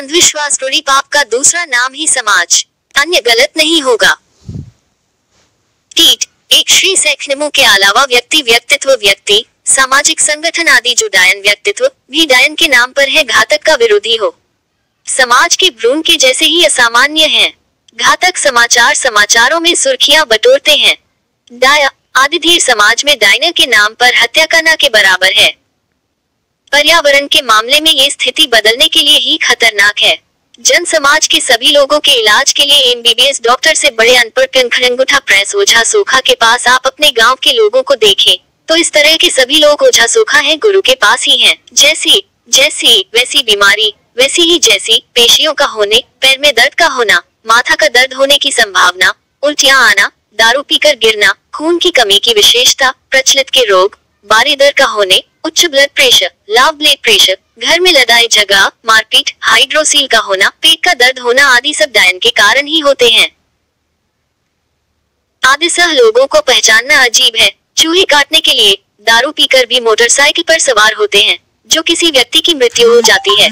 अंधविश्वास रूढ़ी पाप का दूसरा नाम ही समाज। अन्य गलत नहीं होगा। टीट, एक श्री सैखनमों के अलावा व्यक्ति व्यक्तित्व व्यक्ति, सामाजिक संगठन आदि जो डायन व्यक्तित्व, भी डायन के नाम पर है, घातक का विरोधी हो। समाज के भ्रूण के जैसे ही असामान्य है, घातक समाचार समाचारों में सुर्खियाँ बटोरते हैं। डाया, आदिधीर समाज में डायना के नाम पर हत्या करना के बराबर है। पर्यावरण के मामले में ये स्थिति बदलने के लिए ही खतरनाक है। जन समाज के सभी लोगों के इलाज के लिए एमबीबीएस डॉक्टर से बड़े अनपढ़ प्रेस ओझा सोखा के पास आप अपने गाँव के लोगों को देखें। तो इस तरह के सभी लोग ओझा सोखा हैं, गुरु के पास ही हैं। जैसी जैसी, वैसी बीमारी, वैसी ही जैसी पेशियों का होने, पैर में दर्द का होना, माथा का दर्द होने की संभावना, उल्टियाँ आना, दारू पीकर गिरना, खून की कमी की विशेषता, प्रचलित के रोग, बारी दर का होने उच्च blood pressure low blood pressure घर में लड़ाई झगड़ा मारपीट हाइड्रोसील का होना, पेट का दर्द होना आदि सब डायन के कारण ही होते हैं। आदिसह लोगों को पहचानना अजीब है। चूहे काटने के लिए दारू पीकर भी मोटरसाइकिल पर सवार होते हैं, जो किसी व्यक्ति की मृत्यु हो जाती है।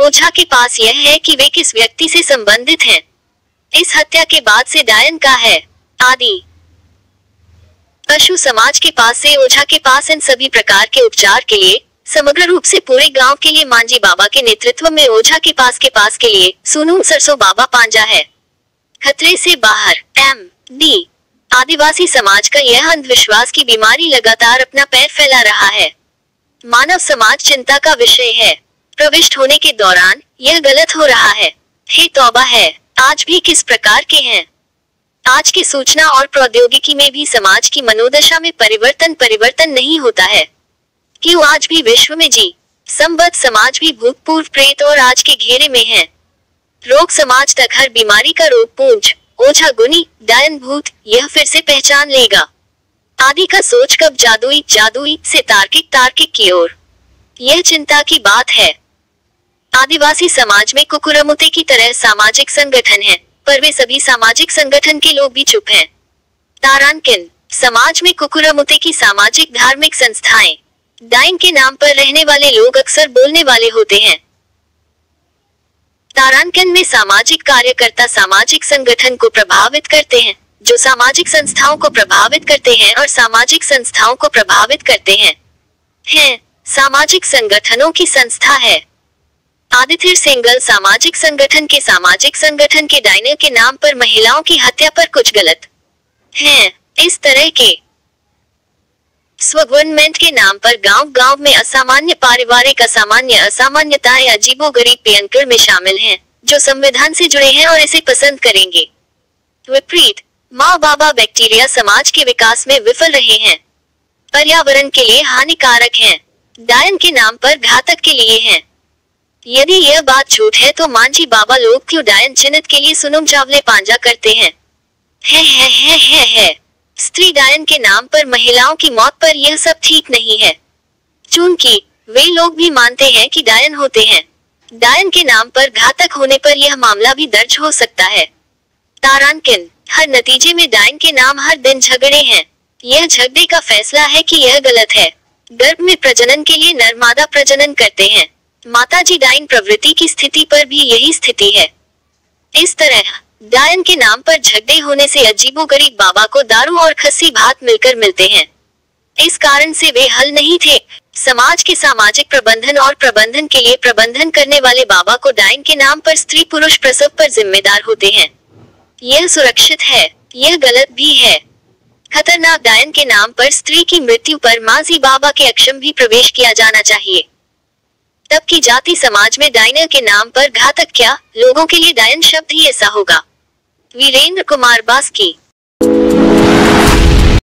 ओझा के पास यह है कि वे किस व्यक्ति से संबंधित हैं। इस हत्या के बाद से डायन का है। आदि पशु समाज के पास से, ओझा के पास इन सभी प्रकार के उपचार के लिए, समग्र रूप से पूरे गाँव के लिए मांझी बाबा के नेतृत्व में ओझा के पास के पास के लिए सुनू सरसों बाबा पांजा है। खतरे से बाहर, एम, डी, आदिवासी समाज का यह अंधविश्वास की बीमारी लगातार अपना पैर फैला रहा है। मानव समाज चिंता का विषय है। प्रविष्ट होने के दौरान यह गलत हो रहा है। हे तौबा है, आज भी किस प्रकार के हैं? आज की सूचना और प्रौद्योगिकी में भी समाज की मनोदशा में परिवर्तन परिवर्तन नहीं होता है। क्यों आज भी विश्व में जी? संबद्ध समाज भी भूतपूर्व प्रेत और आज के घेरे में है। रोग समाज तक हर बीमारी का रोग पूंछ, ओझा गुनी डायन भूत, यह फिर से पहचान लेगा। आदि का सोच कब जादुई जादुई से तार्किक तार्किक की ओर। यह चिंता की बात है। आदिवासी समाज में कुकुरमुते की तरह सामाजिक संगठन है। पर वे सभी सामाजिक संगठन के लोग भी चुप हैं। तारांकिन समाज में कुकुरमुते की सामाजिक, धार्मिक संस्थाएँ डाइन के नाम पर रहने वाले लोग अक्सर बोलने वाले होते हैं। तारांकन में सामाजिक कार्यकर्ता सामाजिक संगठन को प्रभावित करते हैं, जो सामाजिक संस्थाओं को प्रभावित करते हैं और सामाजिक संस्थाओं को प्रभावित करते हैं। हैं, सामाजिक संगठनों की संस्था है। आदित्य सिंगल सामाजिक संगठन के सामाजिक संगठन के डायने के नाम पर महिलाओं की हत्या पर कुछ गलत हैं इस तरह के स्वगवर्नमेंट के नाम पर गाँव गाँव में असामान्य पारिवारिक असामान्य असामान्यताएँ अजीबो गरीब प्रियंकर में शामिल हैं, जो संविधान से जुड़े हैं और इसे पसंद करेंगे विपरीत माँ बाबा बैक्टीरिया समाज के विकास में विफल रहे हैं पर्यावरण के लिए हानिकारक हैं, डायन के नाम पर घातक के लिए हैं। यदि यह बात झूठ है तो मांझी बाबा लोग क्यों डायन चिन्हित के लिए सुनुम चावले पांजा करते हैं? है है है है है। स्त्री डायन के नाम पर महिलाओं की मौत पर यह सब ठीक नहीं है। चूँकि वे लोग भी मानते हैं कि डायन होते हैं। डायन के नाम पर घातक होने पर यह मामला भी दर्ज हो सकता है। तारांकिन, हर नतीजे में डायन के नाम हर दिन झगड़े हैं। यह झगड़े का फैसला है कि यह गलत है। गर्भ में प्रजनन के लिए नर्मादा प्रजनन करते हैं। माता जी डाइन प्रवृत्ति की स्थिति पर भी यही स्थिति है। इस तरह, डायन के नाम पर झगड़े होने से अजीबो गरीब बाबा को दारू और खस्सी भात मिलकर मिलते हैं। इस कारण से वे हल नहीं थे। समाज के सामाजिक प्रबंधन और प्रबंधन के लिए प्रबंधन करने वाले बाबा को डायन के नाम पर स्त्री पुरुष प्रसव पर जिम्मेदार होते हैं। यह सुरक्षित है, यह गलत भी है। खतरनाक डायन के नाम पर स्त्री की मृत्यु पर माजी बाबा के अक्षम भी प्रवेश किया जाना चाहिए। तब की जाति समाज में डायनर के नाम पर घातक क्या? लोगों के लिए डायन शब्द ही ऐसा होगा। वीरेंद्र कुमार बास्की।